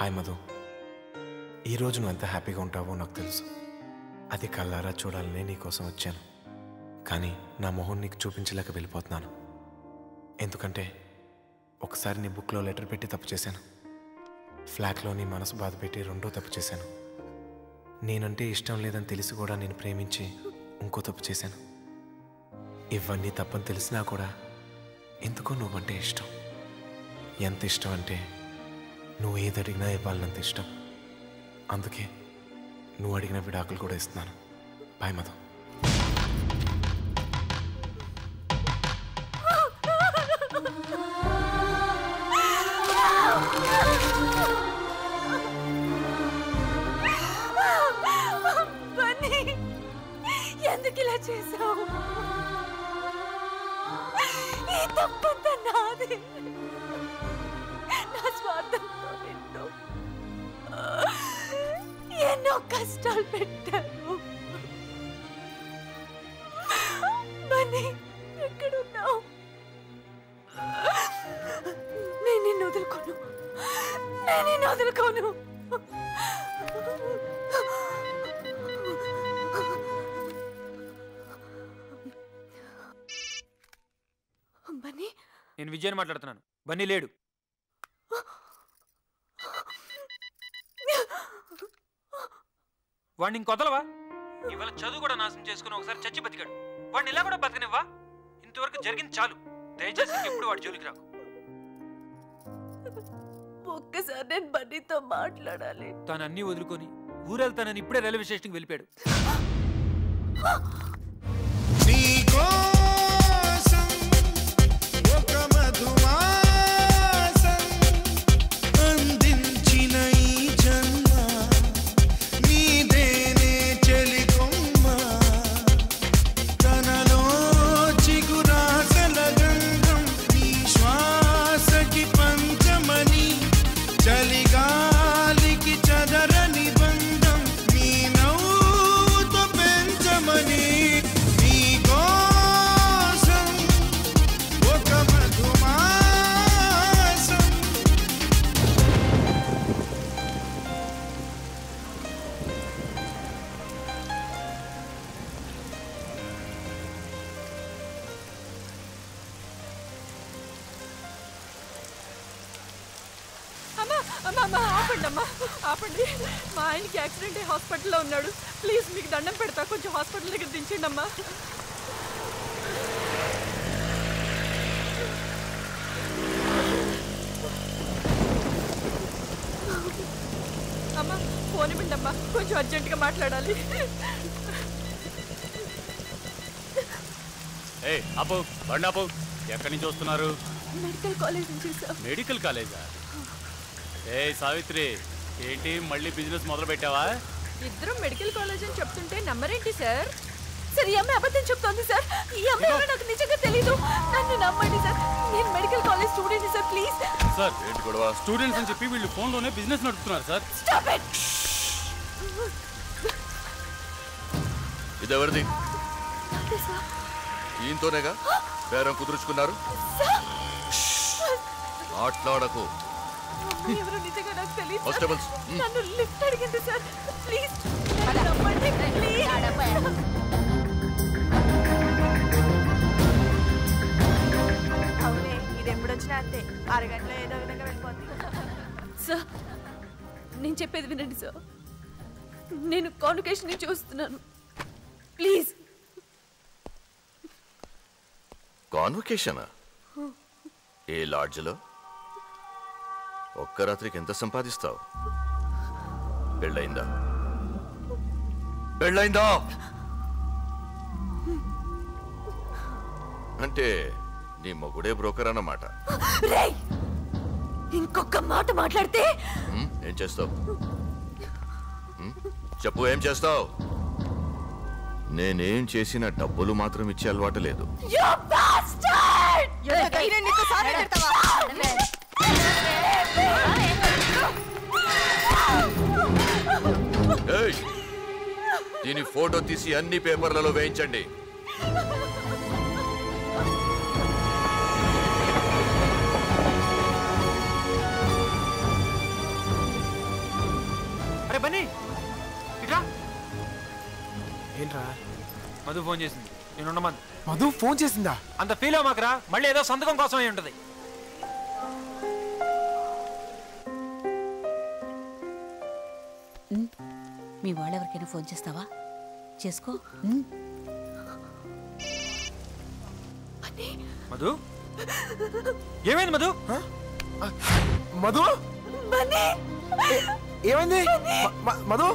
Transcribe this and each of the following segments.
Hi Madhu. ఈరోజు నువ్వు ఎంత హ్యాపీగా ఉంటావో నాకు తెలుసు. అది కళ్ళారా చూడాలనే నీకోసం వచ్చాను. కానీ నా మొహం నీకు చూపించలేక వెళ్ళిపోతున్నాను. ఎందుకంటే ఒకసారి నీ బుక్లో లెటర్ పెట్టి తప్పు చేశాను. ఫ్లాట్లో నీ మనసు బాధ పెట్టి రెండో తప్పు చేశాను. నేనంటే ఇష్టం లేదని తెలిసి కూడా నేను ప్రేమించి ఇంకో తప్పు చేశాను. ఇవన్నీ తప్పని తెలిసినా కూడా ఎందుకో నువ్వంటే ఇష్టం. ఎంత ఇష్టం అంటే నువ్వు ఏది అడిగినా ఇవ్వాలన్నంత ఇష్టం. అందుకే నువ్వు అడిగిన విడాకులు కూడా ఇస్తున్నాను. బాయ్ మధు. ఎందుకు ఇలా చేసావు? ఈ తప్పంతా నాది. స్వార్థంతో నిన్ను. ఎన్నో కష్టాలు పెట్టాను. మనీ ఎక్కడున్నావు నేను నిన్ను వదులుకోను. నేను నిన్ను వదులుకోను. బన్నీ నేను విజయన్ మాట్లాడుతున్నాను. బన్నీ లేడు. వాడిని ఇంకొదలవా ఇవాళ చదువు కూడా నాశనం చేసుకుని ఒకసారి చచ్చి బతికాడు. వాడిని ఇలా కూడా బతకనివ్వా? ఇంతవరకు జరిగింది చాలు. దయచేసి ఎప్పుడు వాడి జోలికి రాకు. ఒక్కసారి నేను బన్నీతో మాట్లాడాలి. తాను అన్నీ వదులుకొని ఊరెళ్తానని ఇప్పుడే రైల్వే స్టేషన్కి వెళ్ళిపోయాడు. ఆయనకి యాక్సిడెంట్ అయ్యి హాస్పిటల్లో ఉన్నాడు. ప్లీజ్ మీకు దండం పెడతా. కొంచెం హాస్పిటల్ దగ్గర దించండి అమ్మా అమ్మా ఫోన్ ఇవ్వండి అమ్మా కొంచెం అర్జెంటుగా మాట్లాడాలి. ఏ అప్పు బండి అప్పు ఎక్కడి నుంచి వస్తున్నారు? మెడికల్ కాలేజ్ నుంచి మెడికల్ కాలేజా? ఏ సావిత్రి. ఏంటి మళ్ళీ బిజినెస్ మొదలు పెట్టావా? ఇద్దరం మెడికల్ కాలేజ్ అని చెప్తుంటే నమ్మరేంటి సార్? సార్ ఈ అమ్మాయి అబద్ధం చెప్తోంది సార్. ఈ అమ్మాయి ఎవరో నాకు నిజంగా తెలీదు. నన్ను నమ్మండి సార్. నేను medical college student sir please. Sir ఏంటి గొడవ? స్టూడెంట్స్ అని చెప్పి వీళ్ళు ఫోన్లోనే బిజినెస్ నడుపుతున్నారు సార్. స్టాప్ ఇట్ ఇదెవరిది? ఈయనతోనేగా? బేరం కుదుర్చుకున్నారు? మాట్లాడకు. ఎవరో నిజంగా నాకు తెలియదు. నన్ను లిఫ్ట్ అడిగింది సార్. ప్లీజ్. నమ్మండి ప్లీజ్. అవునే ఇది ఎప్పుడు వచ్చినా అంతే. అరగంటలో ఏదో విధంగా వెళ్ళిపోతుంది సార్ నేను చెప్పేది వినండి సార్. నేను కాన్వకేషన్ చూస్తున్నాను. ప్లీజ్. కాన్వకేషనా ఏ లాడ్జ్లో? ఒక్క రాత్రికి ఎంత సంపాదిస్తావు? పెళ్ళయిందా? పెళ్ళయిందా? అంటే నీ మొగుడే బ్రోకర్ అన్నమాట. రేయ్! ఇంకొక మాట మాట్లాడితే? ఏం చేస్తావు? చెప్పు ఏం చేస్తావు? నేనేం చేసిన డబ్బులు మాత్రం ఇచ్చే అలవాటు లేదు! దీని ఫోటో తీసి అన్ని పేపర్లలో వేయించండి. అరే బన్నీ ఇట్రా. ఏంట్రా? మధు ఫోన్ చేసింది. నేను ఉండమని మధు ఫోన్ చేసిందా? అంత ఫీల్ అవ్వకరా మళ్ళీ ఏదో సంతకం కోసం అయి ఉంటుంది. మీ వాళ్ళెవరికైనా ఫోన్ చేస్తావా? చేసుకో. మధు? ఏమైంది మధు? మధు? ఏమైంది? మధు?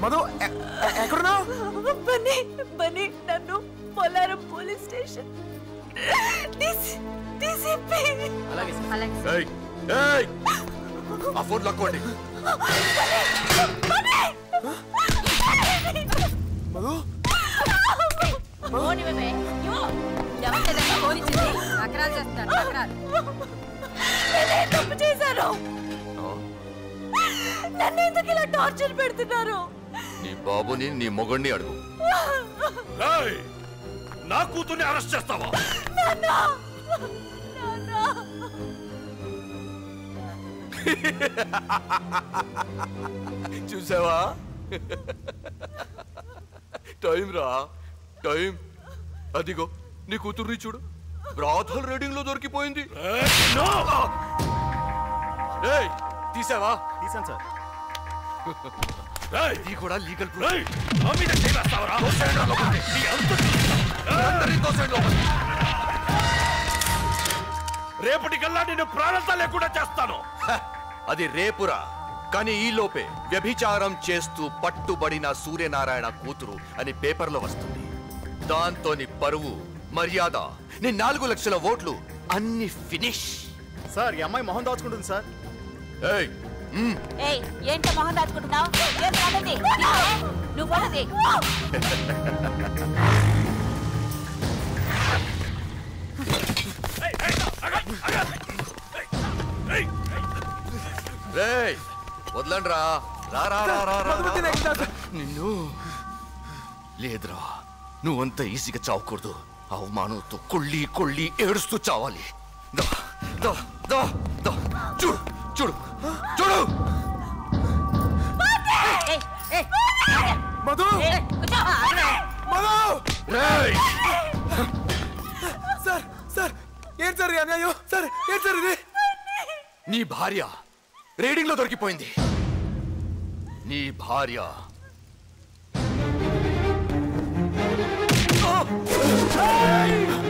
మధు ఎ- ఎ- ఎక్కడున్నావు? బన్నీ బన్నీ నన్ను పొలారం పోలీస్ స్టేషన్. ఏయ్ ఏయ్! ఆ ఫోన్ లాక్కోండి. మధు నేనేం తప్పు చేశాను ఆ, నన్ను ఎందుకు ఇలా టార్చర్ పెడుతున్నారు నీ బాబుని నీ మొగణ్ణి అడుగు. నా కూతుర్ని అరెస్ట్ చేస్తావా? చూసావా? టైం రా. టైం. అదిగో నీ కూతుర్ని చూడు. బ్రాథల్ రీడింగ్లో దొరికిపోయింది ఏయ్, తీసావా? తీసాను సార్. ఇది కూడా లీగల్ ప్రూఫ్. నా మీద చేస్తావరా నీ తోసేయండి లోపలికి. రేపటికల్లా నేను ప్రాణాలతో లేకుండా చేస్తాను. అది రేపురా. కానీ ఈ లోపే వ్యభిచారం చేస్తూ పట్టుబడిన సూర్యనారాయణ కూతురు అని పేపర్లో వస్తుంది. దాంతో నీ పరువు మర్యాద నీ నాలుగు లక్షల ఓట్లు అన్ని ఫినిష్. సార్ ఈ అమ్మాయి మొహం దాచుకుంటుంది సార్. ఏయ్ మ్, ఏయ్ ఏంటో మొహం దాచుకుంటున్నావు? ఏం కాదండి. నువ్వు పోనది రేయ్ వదలండి రా రా రా రా రా రా, రా, రా. నిన్ను లేదురా. నువ్వంత ఈజీగా చావకూడదు. అవమానంతో కొళ్ళి కొళ్ళి ఏడుస్తూ చావాలి. దా, దా, దా, దా. చూడు చూడు. చూడు. మధు. మధు! రేయ్. సార్ సార్ ఏం సార్ అన్యాయం? సార్ ఏం సార్ ఇది? నీ భార్య రీడింగ్లో దొరికిపోయింది. నీ భార్య. నా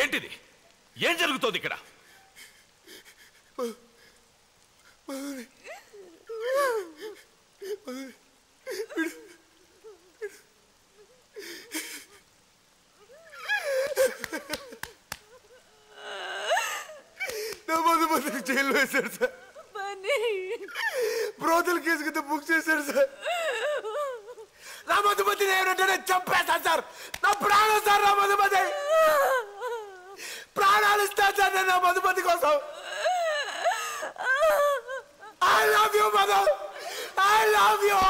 ఏంటిది? ఏం జరుగుతోంది ఇక్కడ నా మధుమతిని జైల్లో వేశారు సార్. బ్రోతల్ కేసు కింద బుక్ చేశారు సార్. నా మధుమతిని ఏమంటే నేను చంపేస్తాను సార్. నా ప్రాణం సార్ నా మధుమతి ప్రాణాలు ఇస్తాను సార్ నేను నా మధుమతి కోసం. I love you Madhu I love you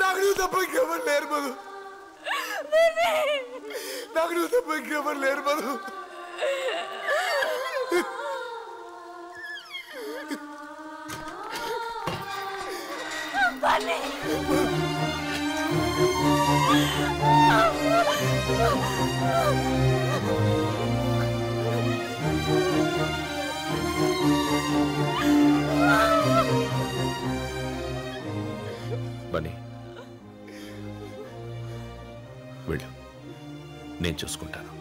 నాకు నువ్వు తప్ప ఇంకెవరు లేరు మధు. నాకు నువ్వు తప్ప ఇంకెవరు లేరు మధు. బన్నీ వెళ్ళు. నేను చూసుకుంటాను.